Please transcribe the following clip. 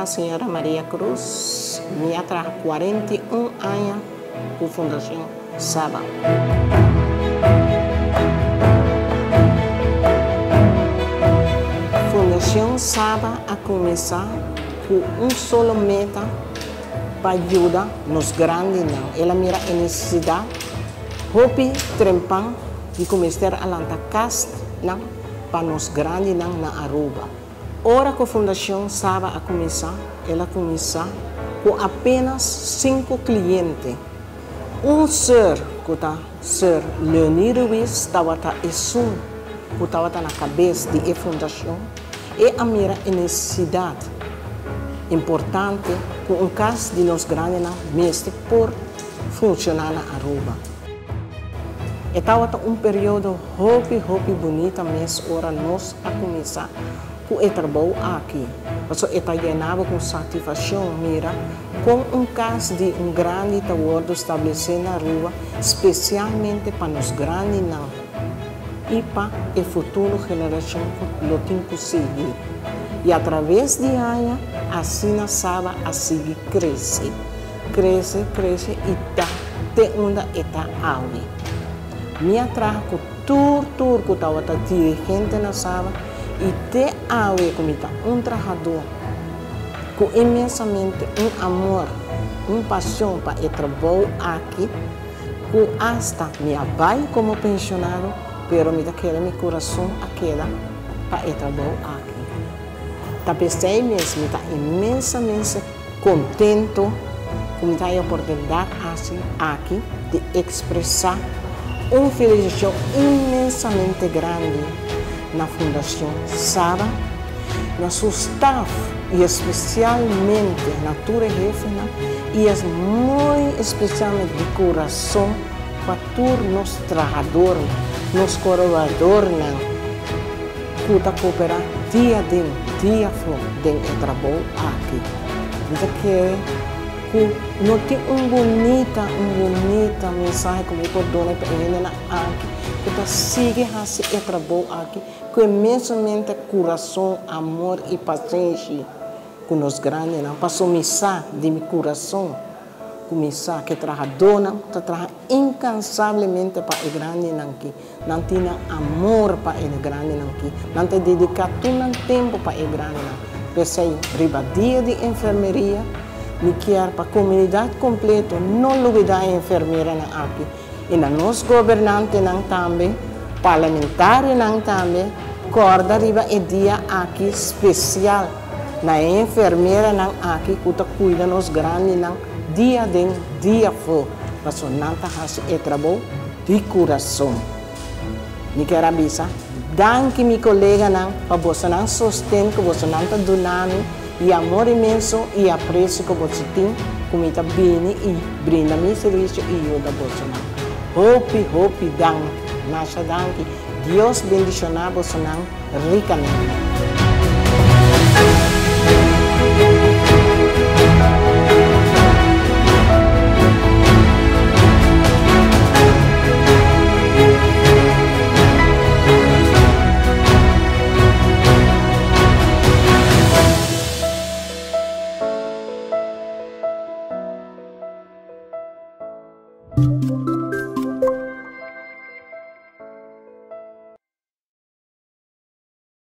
a senhora Maria Cruz. Me atrás 41 anos com a Fundação Saba. Fundação Saba a começar com um solo meta para ajudar nos grandes. Não. Ela mira a necessidade. Hopi trempan de começar a lançar cast para nos grandes na Aruba. Ora que a Fundação Saba a começar, ela começar com apenas cinco clientes. Um ser, que está ser Leonir Ruiz, estava isso, que estava na cabeça da fundação, e a mira necessidade importante com um caso de nós grandes mestre por funcionar na Aruba. Estava um período hopi, hopi bonito, mas ora nós a começar com o trabalho aqui. Mas está llenava com satisfação, mira, com um caso de um grande trabalho estabelecido na rua, especialmente para os grandes não. E para a futura geração que não tem conseguir. E através de ela, assim a saba a seguir cresce. Cresce, cresce e tá até onde está. Me atrás com tudo, tudo que estava dirigente na saba, e te awe comita um trabalhador com imensamente um amor, uma paixão para o trabalho aqui, com hasta minha pai como pensionado, pero me daquele meu coração aquela para o trabalho aqui. Tá pensei mesmo, está imensamente contente com a oportunidade assim aqui de expressar uma felicidade imensamente grande na Fundação Saba, nosso staff e especialmente na Tura Refena e as muito especialmente de coração para todos os trabalhadores, nos colaboradores, que cooperar dia de dia fora do trabalho aqui. Que não tem um bonita, um bonita mensagem que eu para ele aqui, que siga esse trabalho aqui, com imensamente coração, amor e paciência com os grandes, não. Para sumissar de meu coração, começar que trabalhador, que trabalha incansavelmente para o grande que, não tem amor para o grande que, não tem dedicado todo tempo para o grande não. Pensei, ribadia de enfermeria, me quer para a comunidade completa, não lugar a enfermeira na aqui. E na nosso governante não também, parlamentar não também, corda riba e dia aqui especial. Na enfermeira não aqui, que cuida nos grandes não, dia de dia for. Mas não está fazendo trabalho de coração. Me quer avisar, danke meu colega não, para você não sustento que você não está donando, e amor imenso e apreço que você tem, como está bem e brinda meu serviço e eu da você não. Hope, hope, dank, nasha danke. Deus bendicionar não ricamente. Música